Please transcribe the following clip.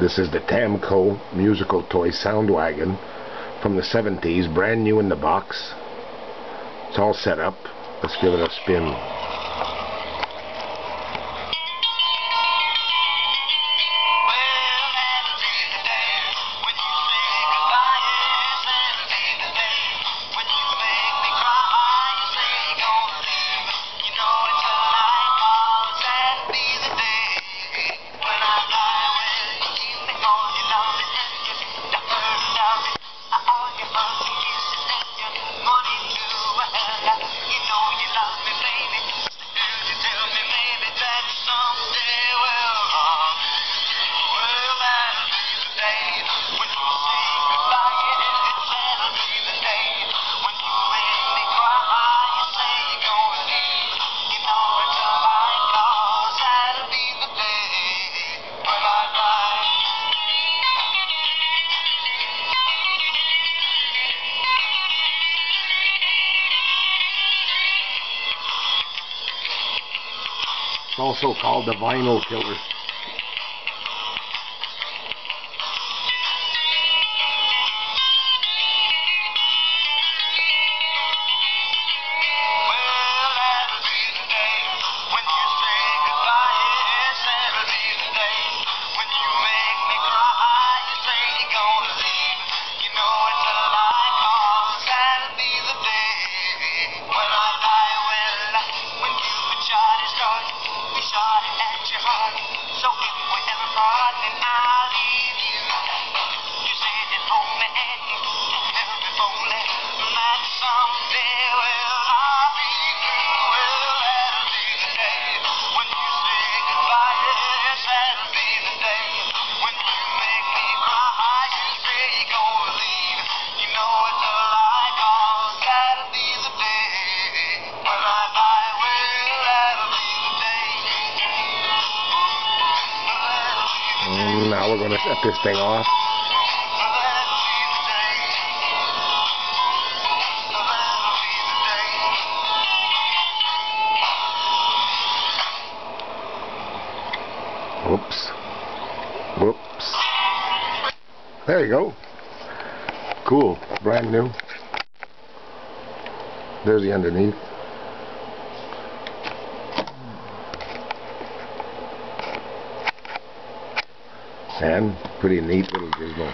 This is the Tamco musical toy sound wagon from the 70s, brand new in the box. It's all set up. Let's give it a spin. Also called the Vinyl Killer. Now we're going to set this thing off. Whoops. Whoops. There you go. Cool. Brand new. There's the underneath. And pretty neat little gizmo.